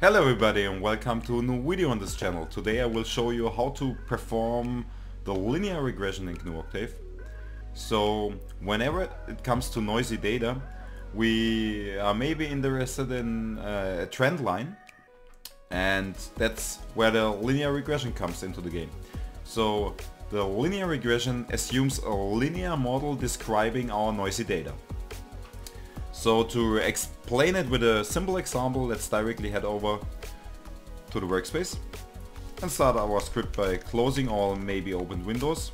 Hello everybody and welcome to a new video on this channel. Today I will show you how to perform the linear regression in GNU Octave. So whenever it comes to noisy data, we are maybe interested in uh, a trend line and that's where the linear regression comes into the game. So the linear regression assumes a linear model describing our noisy data. So to explain it with a simple example, let's directly head over to the workspace and start our script by closing all maybe opened windows,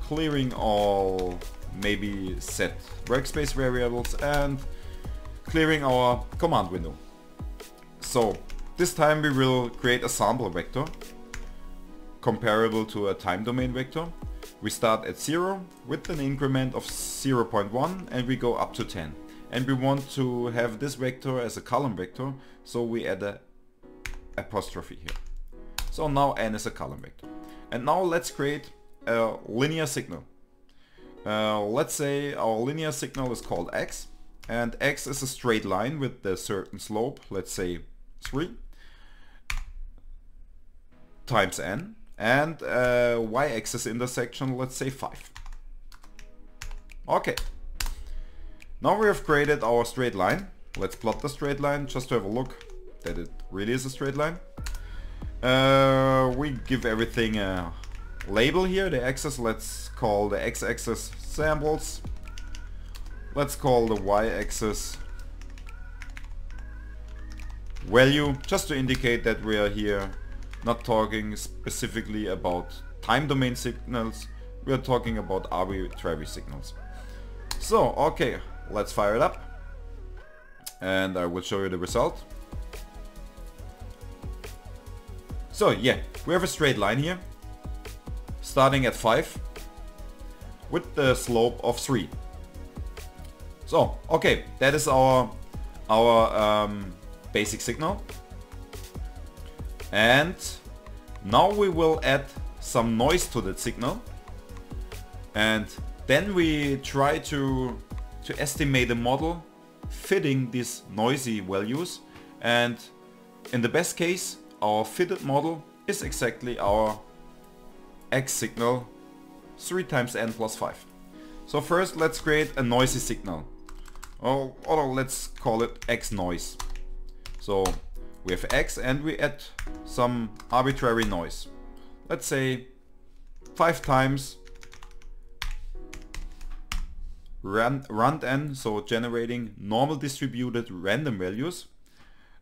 clearing all maybe set workspace variables and clearing our command window. So this time we will create a sample vector comparable to a time domain vector. We start at 0 with an increment of 0.1 and we go up to 10 and we want to have this vector as a column vector so we add a apostrophe here. So now n is a column vector. And now let's create a linear signal. Uh, let's say our linear signal is called x and x is a straight line with a certain slope let's say 3 times n and uh, y-axis intersection let's say 5 okay now we have created our straight line. Let's plot the straight line just to have a look that it really is a straight line. Uh, we give everything a label here. The axis, let's call the x-axis samples. Let's call the y-axis value, just to indicate that we are here not talking specifically about time domain signals, we are talking about arbitrary signals. So, okay, Let's fire it up. And I will show you the result. So yeah, we have a straight line here. Starting at 5. With the slope of 3. So, okay, that is our, our um, basic signal. And now we will add some noise to that signal. And then we try to to estimate a model fitting these noisy values and in the best case our fitted model is exactly our x signal 3 times n plus 5. So first let's create a noisy signal or, or let's call it x noise. So we have x and we add some arbitrary noise. Let's say 5 times rand, rand n, so generating normal distributed random values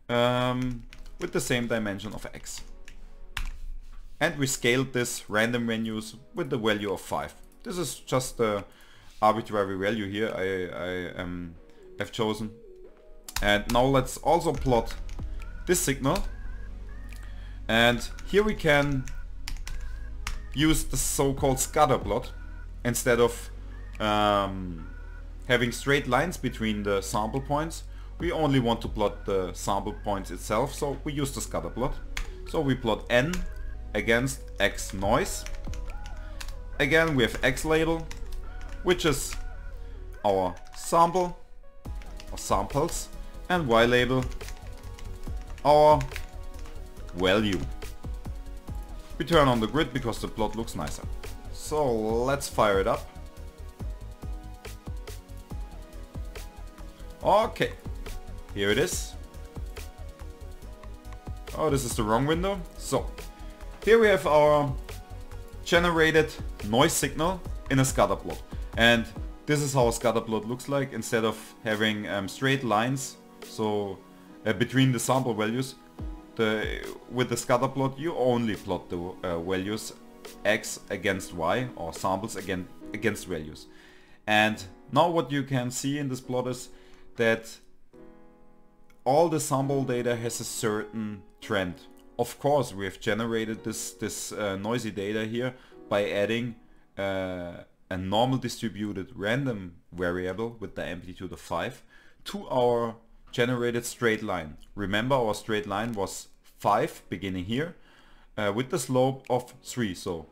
um, with the same dimension of x. And we scaled this random values with the value of 5. This is just the arbitrary value here I, I um, have chosen. And now let's also plot this signal. And here we can use the so-called scatter plot instead of um, having straight lines between the sample points. We only want to plot the sample points itself, so we use the scatter plot. So we plot n against x noise. Again, we have x label, which is our sample, or samples, and y label, our value. We turn on the grid because the plot looks nicer. So let's fire it up. Okay, here it is. Oh, this is the wrong window. So, here we have our generated noise signal in a scatter plot. And this is how a scatter plot looks like instead of having um, straight lines. So uh, between the sample values, the with the scatter plot you only plot the uh, values x against y or samples again against values. And now what you can see in this plot is that all the sample data has a certain trend. Of course, we have generated this, this uh, noisy data here by adding uh, a normal distributed random variable with the amplitude of 5 to our generated straight line. Remember our straight line was 5 beginning here uh, with the slope of 3. So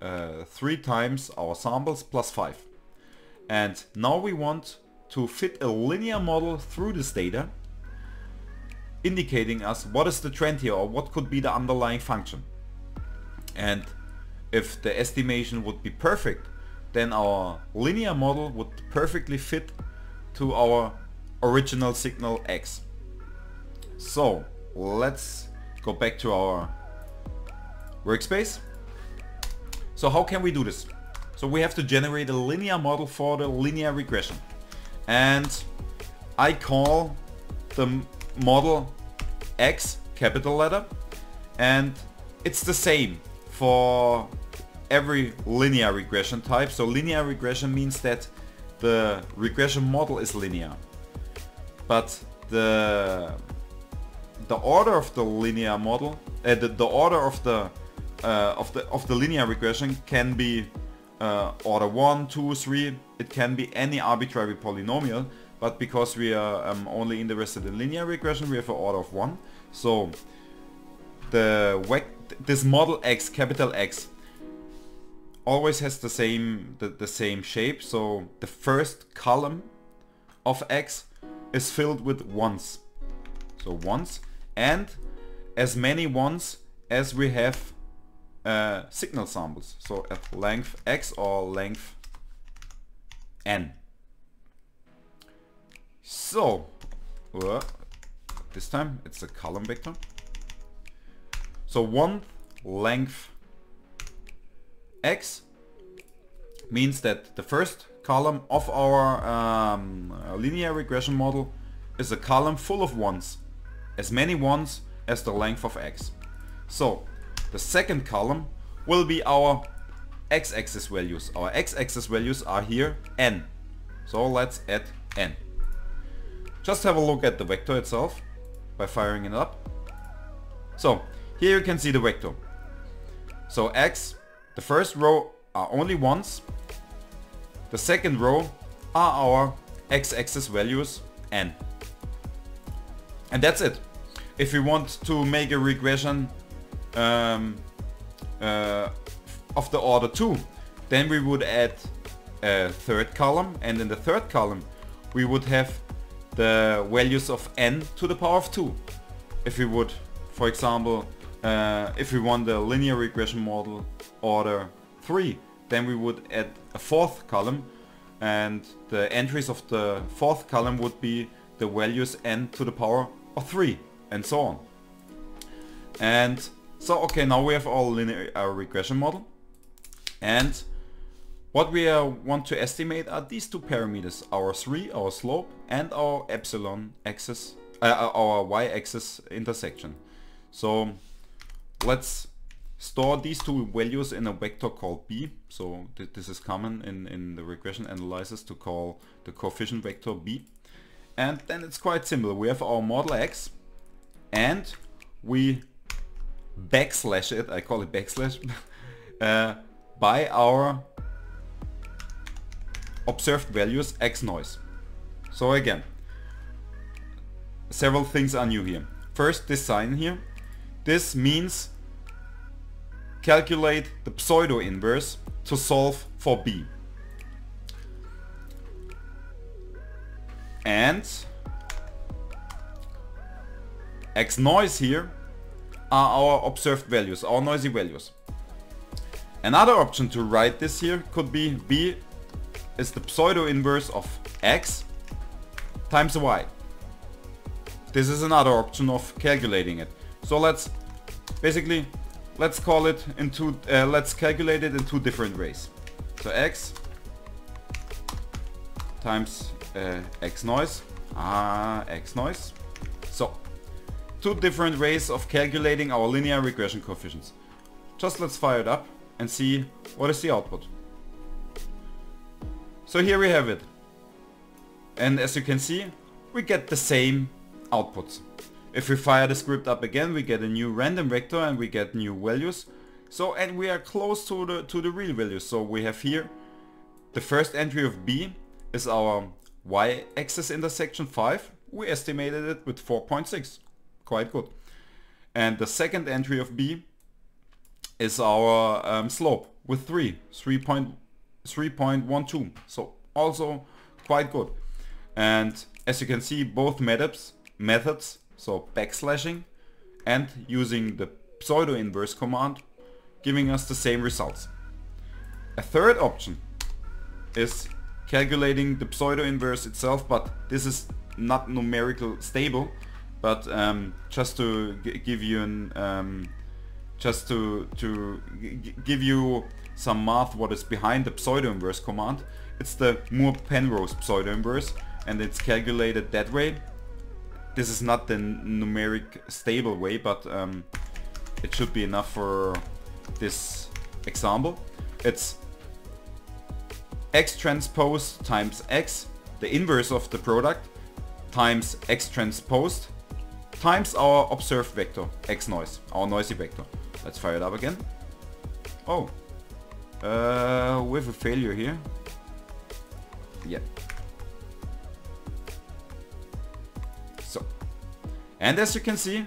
uh, 3 times our samples plus 5. And now we want to fit a linear model through this data indicating us what is the trend here or what could be the underlying function. And if the estimation would be perfect, then our linear model would perfectly fit to our original signal X. So let's go back to our workspace. So how can we do this? So we have to generate a linear model for the linear regression. And I call the model X capital letter and it's the same for every linear regression type. So linear regression means that the regression model is linear. But the the order of the linear model, uh, the, the order of the uh, of the of the linear regression can be uh, order 1, 2, 3. It can be any arbitrary polynomial, but because we are um, only interested in linear regression, we have an order of 1. So the this model X, capital X, always has the same the, the same shape. So the first column of X is filled with ones. So ones and as many ones as we have uh, signal samples. So at length x or length n. So uh, this time it's a column vector. So one length x means that the first column of our um, linear regression model is a column full of ones. As many ones as the length of x. So the second column will be our x-axis values. Our x-axis values are here n. So let's add n. Just have a look at the vector itself by firing it up. So here you can see the vector. So x, the first row are only ones. The second row are our x-axis values n. And that's it. If we want to make a regression um, uh, of the order 2. Then we would add a third column and in the third column we would have the values of n to the power of 2. If we would, for example, uh, if we want the linear regression model order 3, then we would add a fourth column and the entries of the fourth column would be the values n to the power of 3 and so on. And so okay, now we have our linear our regression model. And what we uh, want to estimate are these two parameters, our 3, our slope, and our epsilon axis, uh, uh, our y-axis intersection. So let's store these two values in a vector called b. So th this is common in, in the regression analysis to call the coefficient vector b. And then it's quite simple. We have our model x and we backslash it, I call it backslash, uh, by our observed values x noise. So again, several things are new here. First, this sign here. This means calculate the pseudo inverse to solve for b. And x noise here are our observed values, our noisy values. Another option to write this here could be b is the pseudo inverse of x times y. This is another option of calculating it. So let's basically let's call it into uh, let's calculate it in two different ways. So x times uh, x noise ah x noise. So two different ways of calculating our linear regression coefficients. Just let's fire it up and see what is the output. So here we have it. And as you can see, we get the same outputs. If we fire the script up again, we get a new random vector and we get new values. So and we are close to the to the real values. So we have here the first entry of B is our y-axis intersection 5. We estimated it with 4.6 quite good. And the second entry of B is our um, slope with 3, 3.12. So also quite good. And as you can see, both methods methods so backslashing, and using the pseudo inverse command, giving us the same results. A third option is calculating the pseudo inverse itself, but this is not numerical stable, but um, just to give you an um, just to to give you some math what is behind the pseudo inverse command. It's the Moore-Penrose pseudo inverse and it's calculated that way. This is not the numeric stable way, but um, it should be enough for this example. It's x transpose times x, the inverse of the product, times x transpose times our observed vector, x noise, our noisy vector. Let's fire it up again. Oh, uh, we have a failure here. Yeah. So, and as you can see,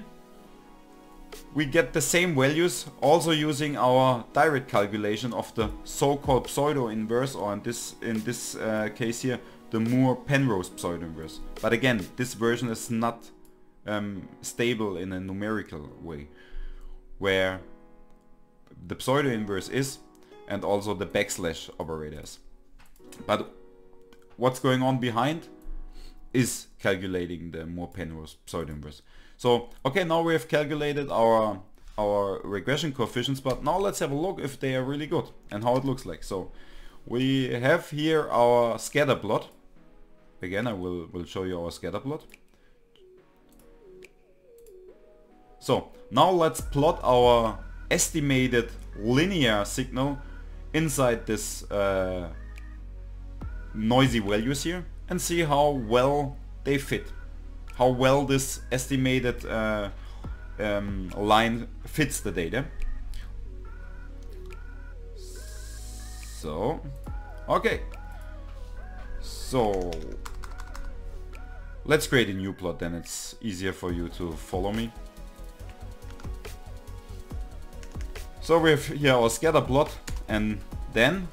we get the same values also using our direct calculation of the so-called pseudo inverse or in this in this uh, case here the Moore Penrose pseudo inverse. But again, this version is not um, stable in a numerical way, where the pseudo inverse is and also the backslash operators. But what's going on behind is calculating the Moore Penrose pseudo inverse. So okay, now we have calculated our our regression coefficients, but now let's have a look if they are really good and how it looks like. So we have here our scatter plot. Again, I will, will show you our scatter plot. So now let's plot our estimated linear signal inside this uh, noisy values here and see how well they fit. How well this estimated uh, um, line fits the data. So, okay. So, let's create a new plot then it's easier for you to follow me. So we have here our scatter plot and then,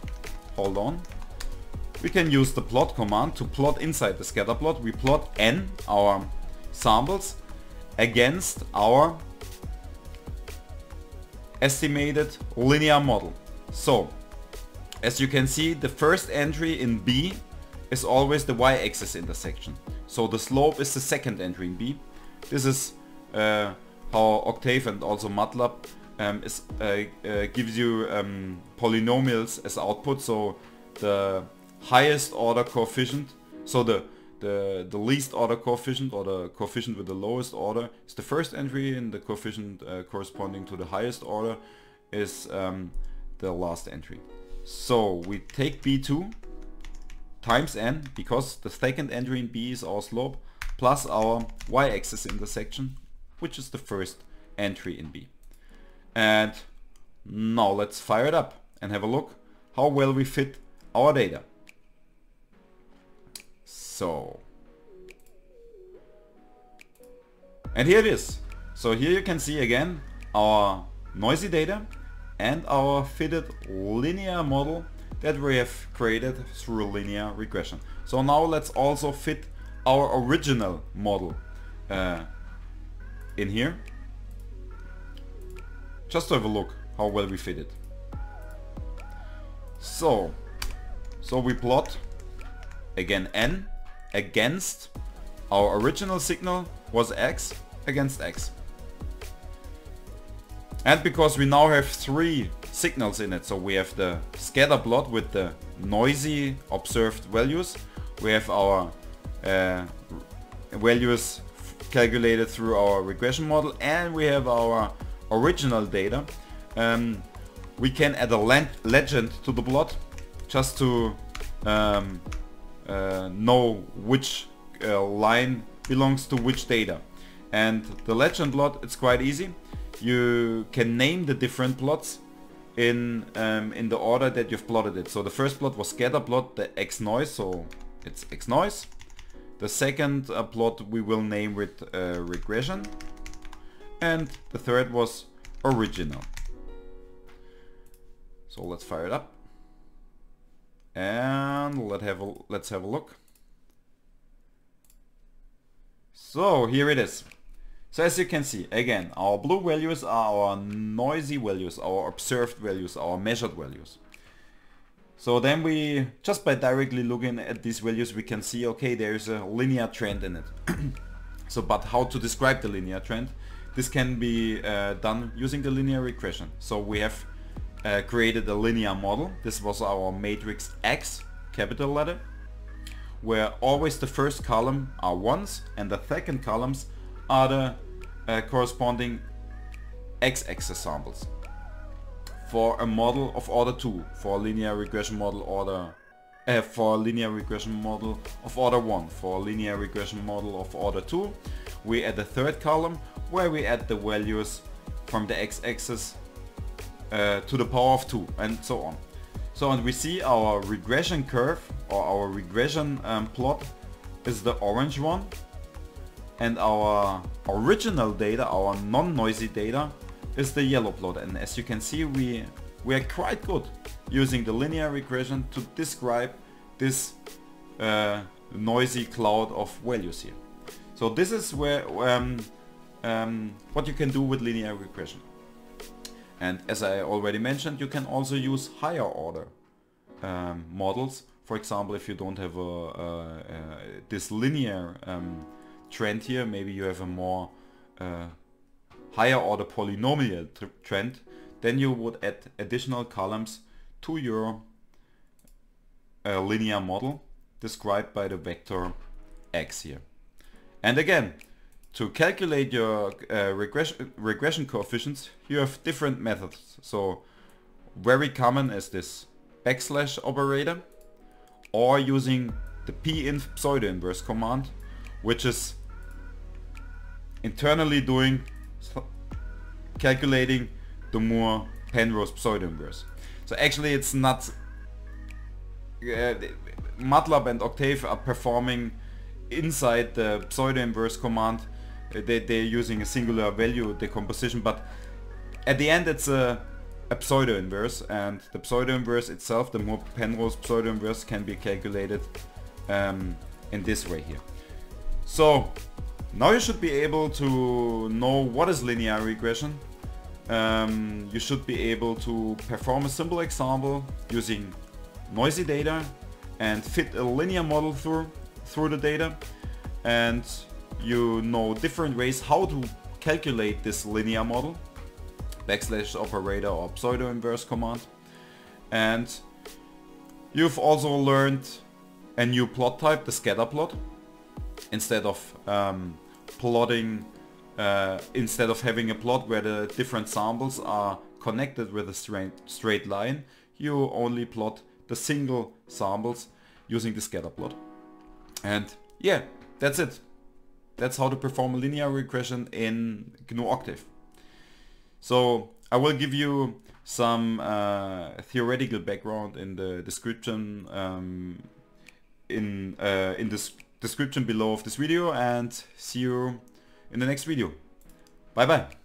hold on, we can use the plot command to plot inside the scatter plot. We plot n, our samples, against our estimated linear model. So, as you can see, the first entry in B is always the y-axis intersection. So the slope is the second entry in B. This is uh, how Octave and also MATLAB um, is, uh, uh, gives you um, polynomials as output. So the highest order coefficient, so the the, the least order coefficient or the coefficient with the lowest order is the first entry and the coefficient uh, corresponding to the highest order is um, the last entry. So we take B2 times n because the second entry in B is our slope plus our y-axis intersection which is the first entry in B. And now let's fire it up and have a look how well we fit our data. So, and here it is. So here you can see again our noisy data and our fitted linear model that we have created through linear regression. So now let's also fit our original model uh, in here just to have a look how well we fit it. So, so we plot again n against our original signal was x against x. And because we now have three signals in it, so we have the scatter plot with the noisy observed values, we have our uh, values calculated through our regression model, and we have our original data, um, we can add a legend to the plot just to um, uh, know which uh, line belongs to which data. And the legend plot, it's quite easy. You can name the different plots in um, in the order that you've plotted it. So the first plot was scatter plot, the x noise, so it's x noise. The second uh, plot we will name with uh, regression and the third was original. So let's fire it up and let have a, let's have a look. So here it is. So as you can see, again, our blue values are our noisy values, our observed values, our measured values. So then we, just by directly looking at these values, we can see, okay, there's a linear trend in it. so, but how to describe the linear trend? This can be uh, done using the linear regression. So we have uh, created a linear model. This was our matrix X, capital letter, where always the first column are ones and the second columns are the uh, corresponding x-axis samples for a model of order 2 for a linear regression model order uh, for a linear regression model of order 1 for a linear regression model of order 2 we add the third column where we add the values from the x-axis uh, to the power of 2 and so on so and we see our regression curve or our regression um, plot is the orange one and our original data, our non-noisy data, is the yellow plot. And as you can see, we, we are quite good using the linear regression to describe this uh, noisy cloud of values here. So this is where um, um, what you can do with linear regression. And as I already mentioned, you can also use higher order um, models. For example, if you don't have a, a, a this linear um, trend here, maybe you have a more uh, higher order polynomial trend, then you would add additional columns to your uh, linear model described by the vector x here. And again, to calculate your uh, regression, regression coefficients, you have different methods. So very common is this backslash operator or using the pinv pseudo inverse command, which is internally doing calculating the Moore Penrose pseudo inverse. So actually it's not uh, MATLAB and Octave are performing inside the pseudo inverse command they, they're using a singular value decomposition but at the end it's a, a pseudo inverse and the pseudo inverse itself the Moore Penrose pseudo inverse can be calculated um, in this way here. So now you should be able to know what is linear regression. Um, you should be able to perform a simple example using noisy data and fit a linear model through, through the data. And you know different ways how to calculate this linear model. Backslash operator or pseudo inverse command. And you've also learned a new plot type, the scatter plot instead of um, plotting, uh, instead of having a plot where the different samples are connected with a straight, straight line, you only plot the single samples using the scatter plot. And yeah, that's it. That's how to perform a linear regression in GNU Octave. So I will give you some uh, theoretical background in the description um, in uh, in this description below of this video and see you in the next video. Bye bye.